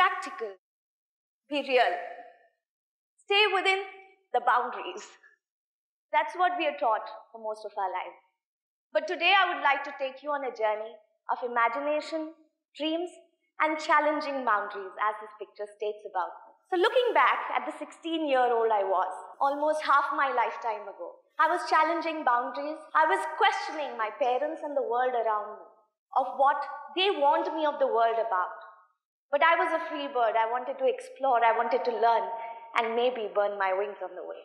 practical, be real, stay within the boundaries. That's what we are taught for most of our lives. But today I would like to take you on a journey of imagination, dreams, and challenging boundaries, as this picture states about me. So, looking back at the 16 year old I was, almost half my lifetime ago, I was challenging boundaries. I was questioning my parents and the world around me of what they warned me of the world about. But I was a free bird. I wanted to explore, I wanted to learn, and maybe burn my wings on the way.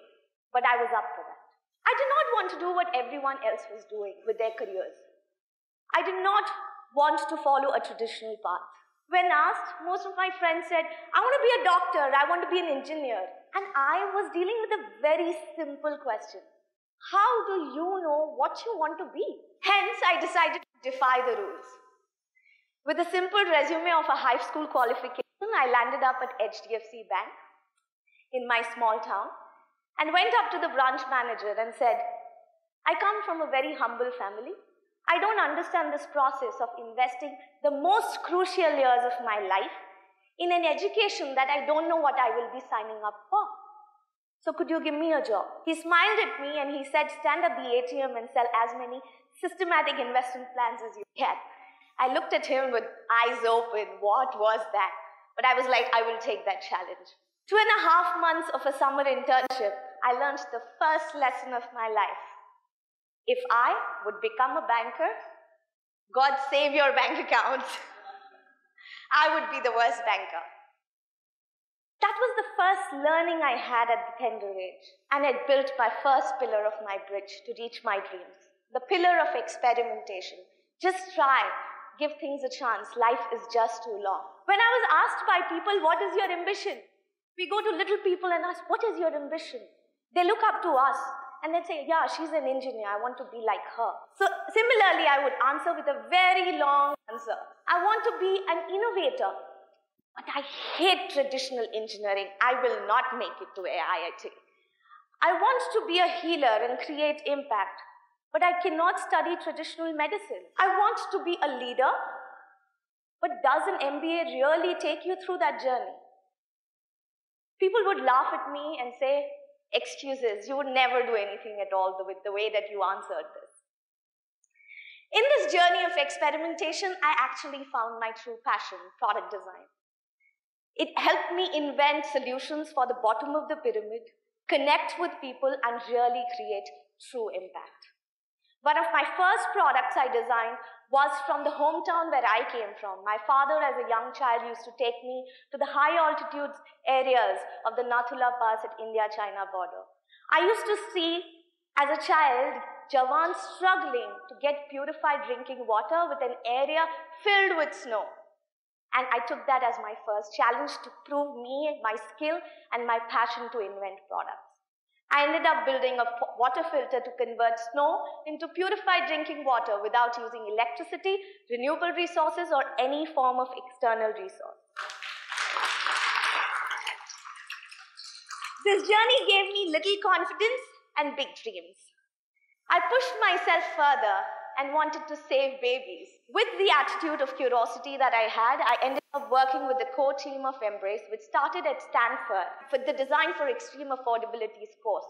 But I was up for that. I did not want to do what everyone else was doing with their careers. I did not want to follow a traditional path. When asked, most of my friends said, I want to be a doctor, I want to be an engineer. And I was dealing with a very simple question how do you know what you want to be? Hence, I decided to defy the rules. With a simple resume of a high school qualification, I landed up at HDFC Bank in my small town and went up to the branch manager and said, I come from a very humble family. I don't understand this process of investing the most crucial years of my life in an education that I don't know what I will be signing up for. So could you give me a job? He smiled at me and he said, stand at the ATM and sell as many systematic investment plans as you can. I looked at him with eyes open. What was that? But I was like, I will take that challenge. Two and a half months of a summer internship, I learned the first lesson of my life. If I would become a banker, God save your bank accounts. I would be the worst banker. That was the first learning I had at the tender age, and it built my first pillar of my bridge to reach my dreams. The pillar of experimentation. Just try, give things a chance. Life is just too long. When I was asked by people, What is your ambition? We go to little people and ask, What is your ambition? They look up to us and they say, Yeah, she's an engineer. I want to be like her. So, similarly, I would answer with a very long answer. I want to be an innovator. But I hate traditional engineering. I will not make it to IIT. I want to be a healer and create impact, but I cannot study traditional medicine. I want to be a leader, but does an MBA really take you through that journey? People would laugh at me and say, Excuses, you would never do anything at all with the way that you answered this. In this journey of experimentation, I actually found my true passion product design. It helped me invent solutions for the bottom of the pyramid, connect with people, and really create true impact. One of my first products I designed was from the hometown where I came from. My father, as a young child, used to take me to the high altitude areas of the Nathula Pass at India China border. I used to see, as a child, Jawans struggling to get purified drinking water with an area filled with snow. And I took that as my first challenge to prove me, and my skill, and my passion to invent products. I ended up building a water filter to convert snow into purified drinking water without using electricity, renewable resources, or any form of external resource. This journey gave me little confidence and big dreams. I pushed myself further and wanted to save babies. With the attitude of curiosity that I had, I ended up working with the core team of Embrace, which started at Stanford for the Design for Extreme Affordabilities course.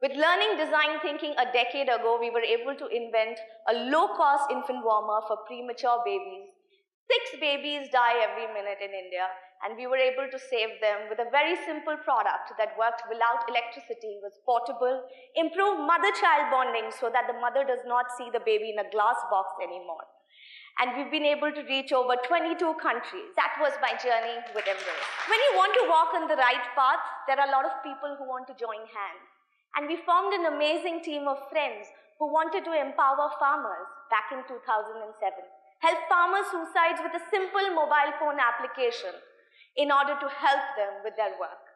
With learning design thinking a decade ago, we were able to invent a low-cost infant warmer for premature babies. Six babies die every minute in India, and we were able to save them with a very simple product that worked without electricity, was portable, improved mother-child bonding so that the mother does not see the baby in a glass box anymore. And we've been able to reach over 22 countries. That was my journey with Embrace. When you want to walk on the right path, there are a lot of people who want to join hands. And we formed an amazing team of friends who wanted to empower farmers back in 2007. Help farmers suicides with a simple mobile phone application in order to help them with their work.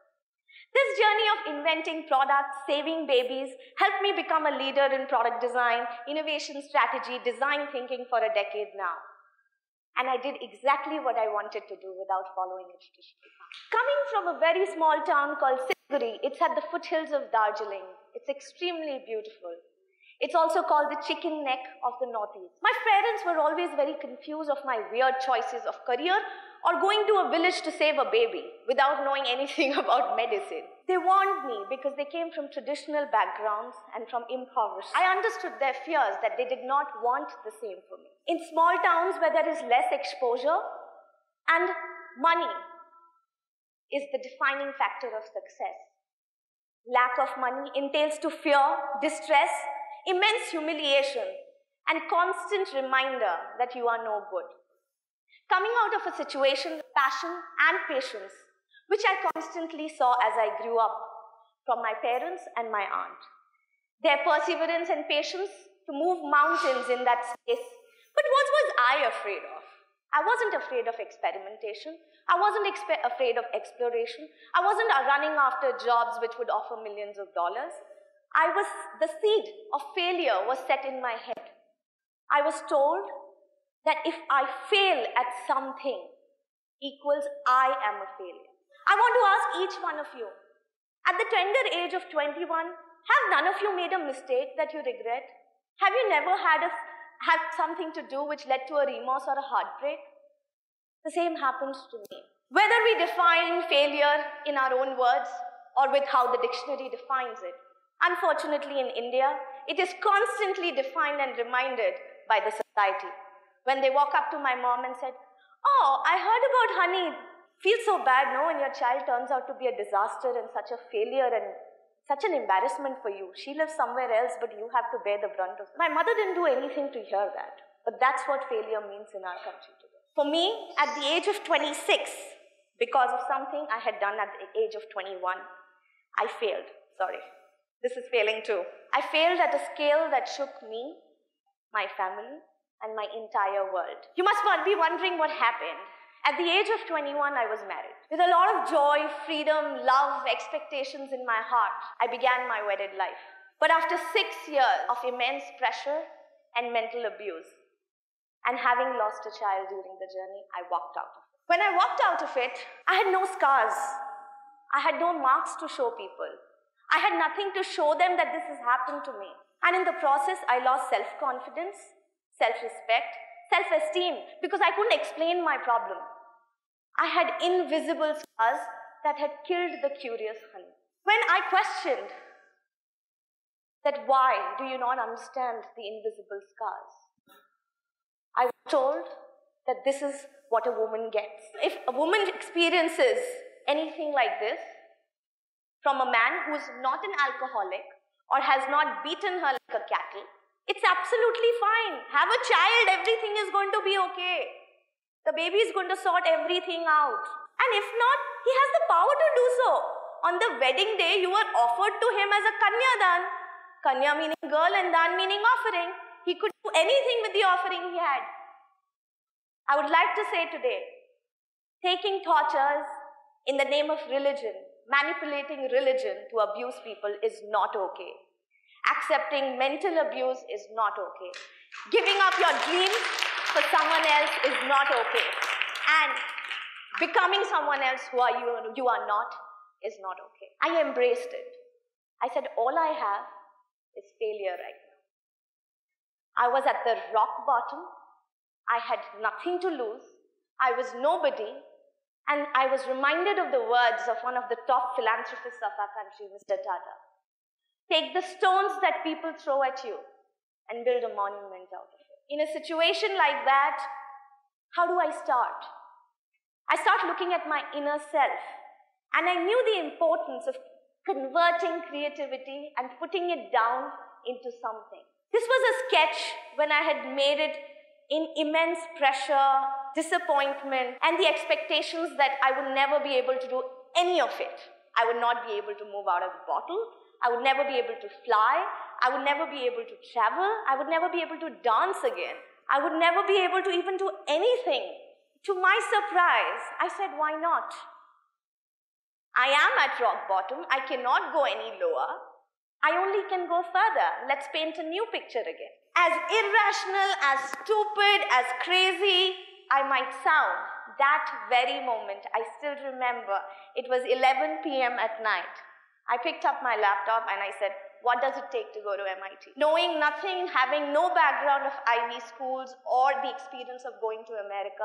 This journey of inventing products, saving babies, helped me become a leader in product design, innovation strategy, design thinking for a decade now. And I did exactly what I wanted to do without following a traditional path. Coming from a very small town called Siliguri, it's at the foothills of Darjeeling. It's extremely beautiful. It's also called the chicken neck of the Northeast. My parents were always very confused of my weird choices of career or going to a village to save a baby without knowing anything about medicine. They warned me because they came from traditional backgrounds and from impoverished. I understood their fears that they did not want the same for me. In small towns where there is less exposure and money is the defining factor of success. Lack of money entails to fear, distress, immense humiliation, and constant reminder that you are no good. Coming out of a situation, passion and patience, which I constantly saw as I grew up from my parents and my aunt. Their perseverance and patience to move mountains in that space. But what was I afraid of? I wasn't afraid of experimentation. I wasn't afraid of exploration. I wasn't running after jobs which would offer millions of dollars. I was, the seed of failure was set in my head. I was told that if I fail at something equals I am a failure. I want to ask each one of you, at the tender age of 21, have none of you made a mistake that you regret? Have you never had, a, had something to do which led to a remorse or a heartbreak? The same happens to me. Whether we define failure in our own words or with how the dictionary defines it, unfortunately in India, it is constantly defined and reminded by the society when they walk up to my mom and said, Oh, I heard about honey. Feels so bad, no, when your child turns out to be a disaster and such a failure and such an embarrassment for you. She lives somewhere else, but you have to bear the brunt of it. My mother didn't do anything to hear that. But that's what failure means in our country today. For me, at the age of 26, because of something I had done at the age of 21, I failed. Sorry. This is failing too. I failed at a scale that shook me, my family, and my entire world. You must be wondering what happened. At the age of 21, I was married. With a lot of joy, freedom, love, expectations in my heart, I began my wedded life. But after six years of immense pressure and mental abuse, and having lost a child during the journey, I walked out of it. When I walked out of it, I had no scars. I had no marks to show people. I had nothing to show them that this has happened to me. And in the process, I lost self confidence, self respect, self esteem, because I couldn't explain my problem. I had invisible scars that had killed the curious honey. When I questioned that why do you not understand the invisible scars, I was told that this is what a woman gets. If a woman experiences anything like this from a man who's not an alcoholic or has not beaten her like a cattle, it's absolutely fine. Have a child, everything is going to be okay. The baby is going to sort everything out. And if not, he has the power to do so. On the wedding day, you were offered to him as a kanya kanyadan. Kanya meaning girl and dan meaning offering. He could do anything with the offering he had. I would like to say today, taking tortures in the name of religion, manipulating religion to abuse people is not okay. Accepting mental abuse is not okay. Giving up your dreams for someone else is not okay. And becoming someone else who are you, you are not is not okay. I embraced it. I said, all I have is failure right now. I was at the rock bottom. I had nothing to lose. I was nobody. And I was reminded of the words of one of the top philanthropists of our country, Mr. Tata. Take the stones that people throw at you and build a monument out of it. In a situation like that, how do I start? I start looking at my inner self, and I knew the importance of converting creativity and putting it down into something. This was a sketch when I had made it in immense pressure, disappointment, and the expectations that I would never be able to do any of it. I would not be able to move out of the bottle. I would never be able to fly. I would never be able to travel. I would never be able to dance again. I would never be able to even do anything. To my surprise, I said, why not? I am at rock bottom. I cannot go any lower. I only can go further. Let's paint a new picture again. As irrational, as stupid, as crazy I might sound, that very moment, I still remember, it was 11 p.m. at night. I picked up my laptop and I said, what does it take to go to MIT? Knowing nothing, having no background of Ivy schools or the experience of going to America,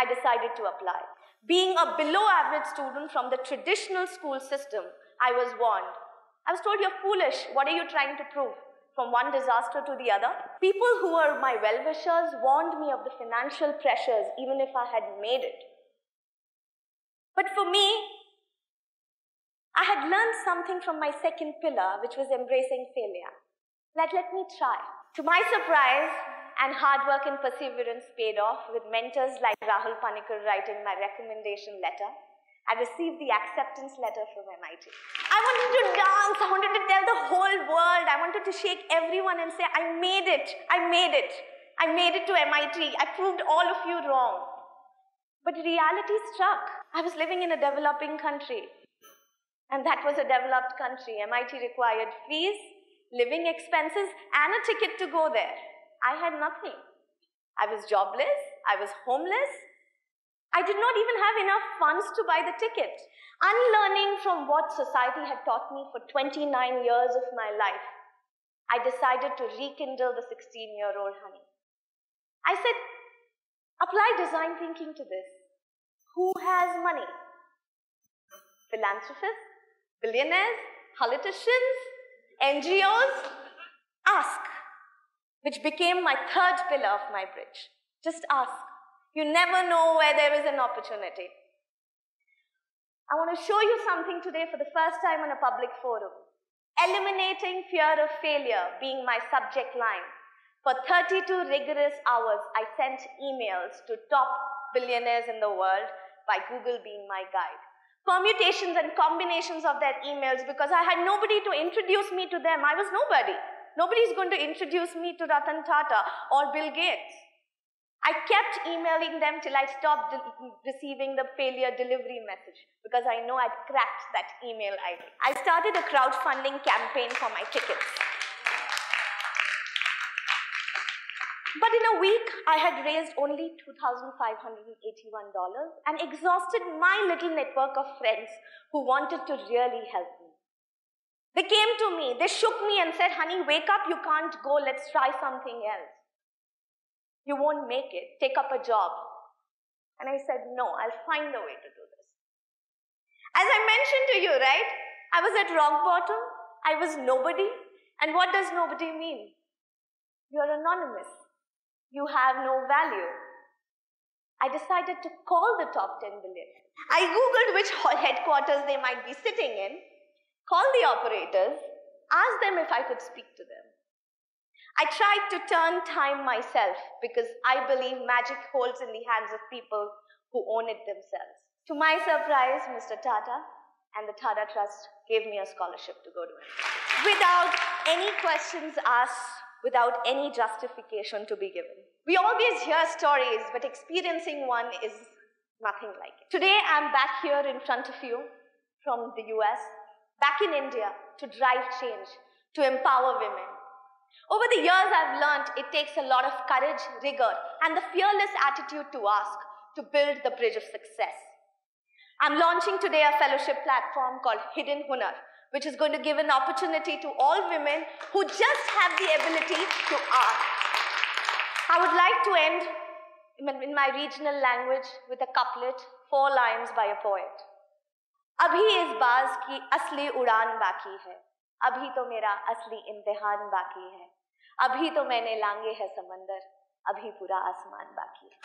I decided to apply. Being a below average student from the traditional school system, I was warned. I was told, you're foolish. What are you trying to prove? From one disaster to the other. People who were my well wishers warned me of the financial pressures, even if I had made it. But for me, I had learned something from my second pillar, which was embracing failure. Let, let me try. To my surprise, and hard work and perseverance paid off with mentors like Rahul Panikkar writing my recommendation letter. I received the acceptance letter from MIT. I wanted to dance, I wanted to tell the whole wanted to shake everyone and say, I made it, I made it, I made it to MIT, I proved all of you wrong. But reality struck. I was living in a developing country. And that was a developed country. MIT required fees, living expenses, and a ticket to go there. I had nothing. I was jobless, I was homeless. I did not even have enough funds to buy the ticket. Unlearning from what society had taught me for 29 years of my life, I decided to rekindle the 16 year old honey. I said, apply design thinking to this. Who has money? Philanthropists? billionaires, politicians, NGOs, ask, which became my third pillar of my bridge. Just ask. You never know where there is an opportunity. I want to show you something today for the first time in a public forum. Eliminating fear of failure being my subject line. For 32 rigorous hours, I sent emails to top billionaires in the world by Google being my guide permutations and combinations of their emails because I had nobody to introduce me to them. I was nobody. Nobody's going to introduce me to Ratan Tata or Bill Gates. I kept emailing them till I stopped receiving the failure delivery message because I know I'd cracked that email ID. I started a crowdfunding campaign for my tickets. But in a week, I had raised only $2,581 and exhausted my little network of friends who wanted to really help me. They came to me, they shook me and said, Honey, wake up, you can't go, let's try something else. You won't make it, take up a job. And I said, No, I'll find a way to do this. As I mentioned to you, right? I was at rock bottom, I was nobody. And what does nobody mean? You're anonymous you have no value. I decided to call the top 10 billion. I Googled which headquarters they might be sitting in, called the operators, asked them if I could speak to them. I tried to turn time myself because I believe magic holds in the hands of people who own it themselves. To my surprise, Mr. Tata and the Tata Trust gave me a scholarship to go to it. Without any questions asked, without any justification to be given. We always hear stories, but experiencing one is nothing like it. Today, I'm back here in front of you from the US, back in India to drive change, to empower women. Over the years, I've learned it takes a lot of courage, rigor, and the fearless attitude to ask to build the bridge of success. I'm launching today a fellowship platform called Hidden Hunar, which is going to give an opportunity to all women who just have the ability to ask. I would like to end in my regional language with a couplet, four lines by a poet. अभी इस बाज की असली उड़ान बाकी है अभी तो मेरा असली इम्तिहान बाकी है। अभी तो मैंने लांगे है समंदर, अभी पूरा आसमान बाकी है।